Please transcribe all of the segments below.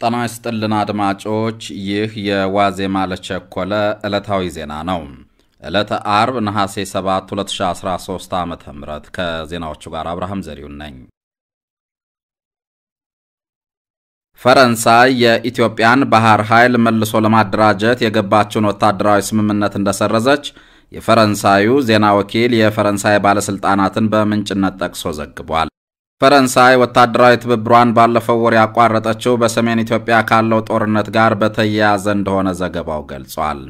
ጤና ይስጥልን አድማጮች፣ ይህ የዋዜማ ለቸኮለ ዕለታዊ ዜና ነው። ዕለተ አርብ ነሐሴ 7 2013 ዓ ም ከዜናዎቹ ጋር አብርሃም ዘሪሁን ነኝ። ፈረንሳይ የኢትዮጵያን ባህር ኃይል መልሶ ለማደራጀት የገባችውን ወታደራዊ ስምምነት እንደሰረዘች የፈረንሳዩ ዜና ወኪል የፈረንሳይ ባለሥልጣናትን በምንጭነት ጠቅሶ ዘግቧል። ፈረንሳይ ወታደራዊ ትብብሯን ባለፈው ወር ያቋረጠችው በሰሜን ኢትዮጵያ ካለው ጦርነት ጋር በተያያዘ እንደሆነ ዘገባው ገልጿል።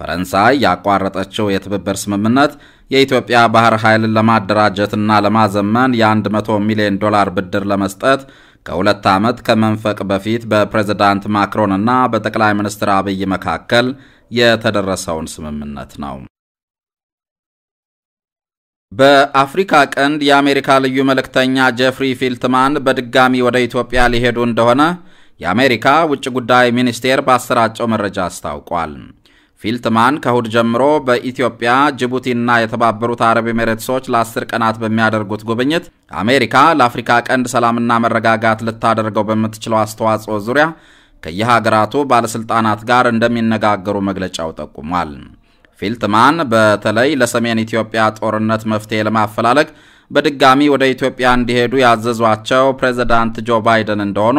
ፈረንሳይ ያቋረጠችው የትብብር ስምምነት የኢትዮጵያ ባህር ኃይልን ለማደራጀትና ለማዘመን የ100 ሚሊዮን ዶላር ብድር ለመስጠት ከሁለት ዓመት ከመንፈቅ በፊት በፕሬዝዳንት ማክሮንና በጠቅላይ ሚኒስትር አብይ መካከል የተደረሰውን ስምምነት ነው። በአፍሪካ ቀንድ የአሜሪካ ልዩ መልእክተኛ ጄፍሪ ፊልትማን በድጋሚ ወደ ኢትዮጵያ ሊሄዱ እንደሆነ የአሜሪካ ውጭ ጉዳይ ሚኒስቴር ባሰራጨው መረጃ አስታውቋል። ፊልትማን ከእሁድ ጀምሮ በኢትዮጵያ ጅቡቲና የተባበሩት አረብ ኤሜሬትሶች ለአስር ቀናት በሚያደርጉት ጉብኝት አሜሪካ ለአፍሪካ ቀንድ ሰላምና መረጋጋት ልታደርገው በምትችለው አስተዋጽኦ ዙሪያ ከየሀገራቱ ባለሥልጣናት ጋር እንደሚነጋገሩ መግለጫው ጠቁሟል። ፊልትማን በተለይ ለሰሜን ኢትዮጵያ ጦርነት መፍትሄ ለማፈላለግ በድጋሚ ወደ ኢትዮጵያ እንዲሄዱ ያዘዟቸው ፕሬዝዳንት ጆ ባይደን እንደሆኑ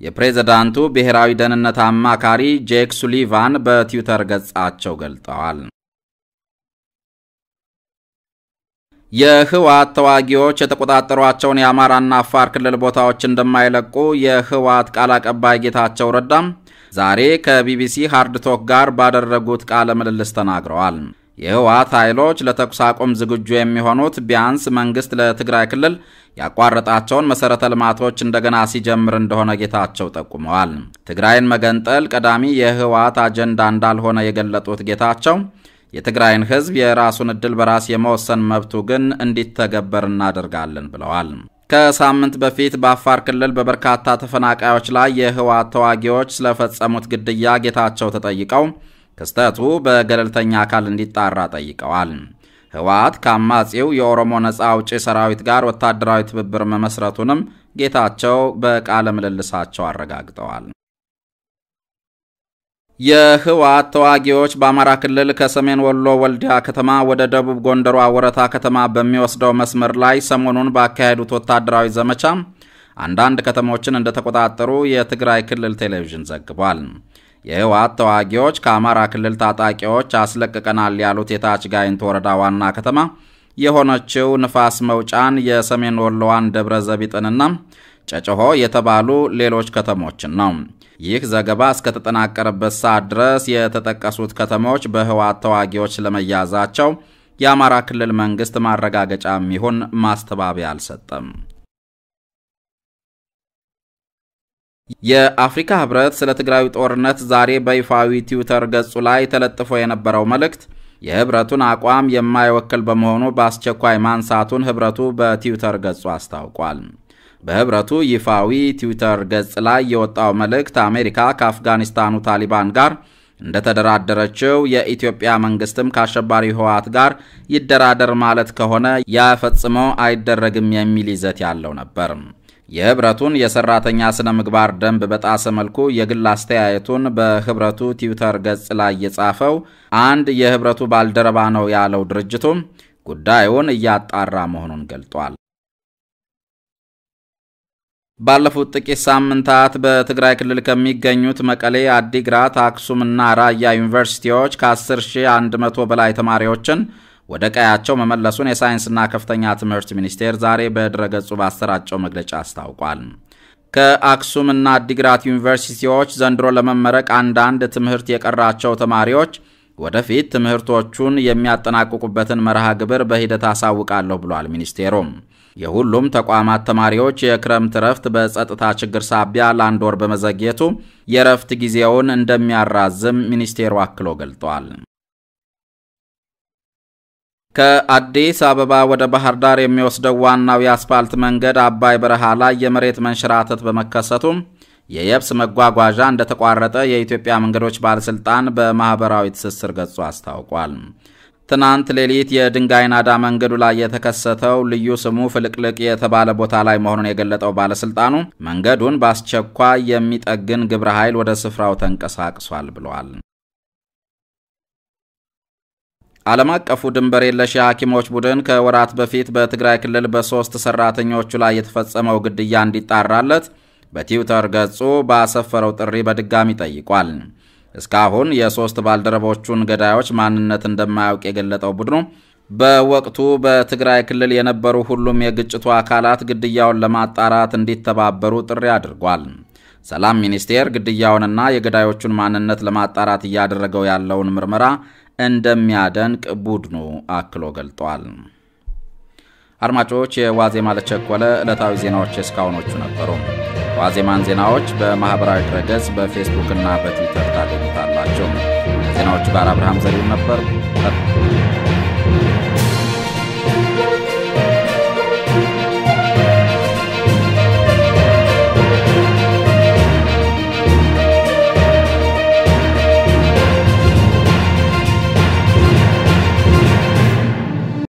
የፕሬዝዳንቱ ብሔራዊ ደህንነት አማካሪ ጄክ ሱሊቫን በትዊተር ገጻቸው ገልጠዋል። የህወሓት ተዋጊዎች የተቆጣጠሯቸውን የአማራና አፋር ክልል ቦታዎች እንደማይለቁ የህወሓት ቃል አቀባይ ጌታቸው ረዳም ዛሬ ከቢቢሲ ሃርድቶክ ጋር ባደረጉት ቃለ ምልልስ ተናግረዋል። የህወሓት ኃይሎች ለተኩስ አቁም ዝግጁ የሚሆኑት ቢያንስ መንግሥት ለትግራይ ክልል ያቋረጣቸውን መሠረተ ልማቶች እንደገና ሲጀምር እንደሆነ ጌታቸው ጠቁመዋል። ትግራይን መገንጠል ቀዳሚ የህወሓት አጀንዳ እንዳልሆነ የገለጡት ጌታቸው የትግራይን ህዝብ የራሱን ዕድል በራስ የመወሰን መብቱ ግን እንዲተገበር እናደርጋለን ብለዋል። ከሳምንት በፊት በአፋር ክልል በበርካታ ተፈናቃዮች ላይ የህወሓት ተዋጊዎች ስለፈጸሙት ግድያ ጌታቸው ተጠይቀው ክስተቱ በገለልተኛ አካል እንዲጣራ ጠይቀዋል። ህወሓት ከአማጺው የኦሮሞ ነፃ አውጪ ሰራዊት ጋር ወታደራዊ ትብብር መመስረቱንም ጌታቸው በቃለ ምልልሳቸው አረጋግጠዋል። የህወሓት ተዋጊዎች በአማራ ክልል ከሰሜን ወሎ ወልዲያ ከተማ ወደ ደቡብ ጎንደሯ ወረታ ከተማ በሚወስደው መስመር ላይ ሰሞኑን ባካሄዱት ወታደራዊ ዘመቻ አንዳንድ ከተሞችን እንደተቆጣጠሩ የትግራይ ክልል ቴሌቪዥን ዘግቧል። የህወሓት ተዋጊዎች ከአማራ ክልል ታጣቂዎች አስለቅቀናል ያሉት የታች ጋይንት ወረዳ ዋና ከተማ የሆነችው ንፋስ መውጫን፣ የሰሜን ወሎዋን ደብረ ዘቢጥንና ጨጨሆ የተባሉ ሌሎች ከተሞችን ነው። ይህ ዘገባ እስከተጠናቀረበት ሰዓት ድረስ የተጠቀሱት ከተሞች በህወሓት ተዋጊዎች ስለመያዛቸው የአማራ ክልል መንግሥት ማረጋገጫ የሚሆን ማስተባበያ አልሰጠም። የአፍሪካ ህብረት ስለ ትግራዩ ጦርነት ዛሬ በይፋዊ ትዊተር ገጹ ላይ ተለጥፎ የነበረው መልእክት የህብረቱን አቋም የማይወክል በመሆኑ በአስቸኳይ ማንሳቱን ህብረቱ በትዊተር ገጹ አስታውቋል። በህብረቱ ይፋዊ ትዊተር ገጽ ላይ የወጣው መልእክት አሜሪካ ከአፍጋኒስታኑ ታሊባን ጋር እንደተደራደረችው የኢትዮጵያ መንግስትም ከአሸባሪ ህወሓት ጋር ይደራደር ማለት ከሆነ ያ አይደረግም የሚል ይዘት ያለው ነበር። የህብረቱን የሰራተኛ ስነ ምግባር ደንብ በጣሰ መልኩ የግል አስተያየቱን በህብረቱ ትዊተር ገጽ ላይ የጻፈው አንድ የህብረቱ ባልደረባ ነው ያለው ድርጅቱ ጉዳዩን እያጣራ መሆኑን ገልጧል። ባለፉት ጥቂት ሳምንታት በትግራይ ክልል ከሚገኙት መቀሌ፣ አዲግራት፣ አክሱምና ራያ ዩኒቨርሲቲዎች ከ10100 በላይ ተማሪዎችን ወደ ቀያቸው መመለሱን የሳይንስና ከፍተኛ ትምህርት ሚኒስቴር ዛሬ በድረገጹ ባሰራጨው መግለጫ አስታውቋል። ከአክሱምና አዲግራት ዩኒቨርሲቲዎች ዘንድሮ ለመመረቅ አንዳንድ ትምህርት የቀራቸው ተማሪዎች ወደፊት ትምህርቶቹን የሚያጠናቅቁበትን መርሃ ግብር በሂደት አሳውቃለሁ ብሏል ሚኒስቴሩም። የሁሉም ተቋማት ተማሪዎች የክረምት ረፍት በጸጥታ ችግር ሳቢያ ለአንድ ወር በመዘግየቱ የረፍት ጊዜውን እንደሚያራዝም ሚኒስቴሩ አክሎ ገልጧል። ከአዲስ አበባ ወደ ባህር ዳር የሚወስደው ዋናው የአስፓልት መንገድ አባይ በረሃ ላይ የመሬት መንሸራተት በመከሰቱ የየብስ መጓጓዣ እንደተቋረጠ የኢትዮጵያ መንገዶች ባለሥልጣን በማኅበራዊ ትስስር ገጹ አስታውቋል። ትናንት ሌሊት የድንጋይ ናዳ መንገዱ ላይ የተከሰተው ልዩ ስሙ ፍልቅልቅ የተባለ ቦታ ላይ መሆኑን የገለጠው ባለስልጣኑ መንገዱን በአስቸኳይ የሚጠግን ግብረ ኃይል ወደ ስፍራው ተንቀሳቅሷል ብለዋል። ዓለም አቀፉ ድንበር የለሽ የሐኪሞች ቡድን ከወራት በፊት በትግራይ ክልል በሦስት ሠራተኞቹ ላይ የተፈጸመው ግድያ እንዲጣራለት በትዊተር ገጹ ባሰፈረው ጥሪ በድጋሚ ጠይቋል። እስካሁን የሦስት ባልደረቦቹን ገዳዮች ማንነት እንደማያውቅ የገለጠው ቡድኑ በወቅቱ በትግራይ ክልል የነበሩ ሁሉም የግጭቱ አካላት ግድያውን ለማጣራት እንዲተባበሩ ጥሪ አድርጓል። ሰላም ሚኒስቴር ግድያውንና የገዳዮቹን ማንነት ለማጣራት እያደረገው ያለውን ምርመራ እንደሚያደንቅ ቡድኑ አክሎ ገልጧል። አድማጮች፣ የዋዜማ ለቸኮለ ዕለታዊ ዜናዎች እስካሁኖቹ ነበሩ። ዋዜማን ዜናዎች በማኅበራዊ ድረገጽ በፌስቡክ እና በትዊተር ታገኙታላቸው። ዜናዎቹ ጋር አብርሃም ዘሪሁን ነበር።